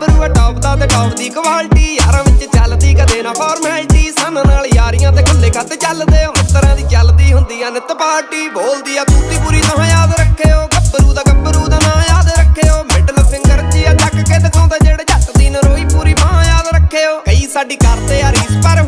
ਗੱਭਰੂ ਟੌਪ ਤੇ ਟੌਪ ਦੀ ਕੁਆਲਿਟੀ ਯਾਰਾਂ ਵਿੱਚ ਚੱਲਦੀ ਕਦੇ ਨਾ ਫਾਰਮੈਲਿਟੀ ਸਨ ਨਾਲ ਯਾਰੀਆਂ ਤੇ ਖੁੱਲੇ ਖੱਤ ਚੱਲਦੇ ਮਿੱਤਰਾਂ ਦੀ ਚੱਲਦੀ ਹੁੰਦੀ ਆ ਨਿਤ ਪਾਰਟੀ। ਬੋਲਦੀ ਆ ਤੂਤੀ ਪੂਰੀ ਤਾਂ ਯਾਦ ਰੱਖਿਓ। ਗੱਭਰੂ ਦਾ ਗੱਭਰੂ ਦਾ ਨਾਂ ਯਾਦ ਰੱਖਿਓ। ਮਿਡਲ ਫਿੰਗਰ ਜੀ ਆ ਚੱਕ ਕੇ ਦਿਖਾਉਂਦਾ ਜਿਹੜੇ ਜੱਟ ਦੀ ਨਰੋਈ ਪੂਰੀ ਬਾਹ ਯਾਦ ਰੱਖਿਓ। ਕਈ ਸਾਡੀ ਕਰਦੇ ਆ ਰੀਸ ਪਰ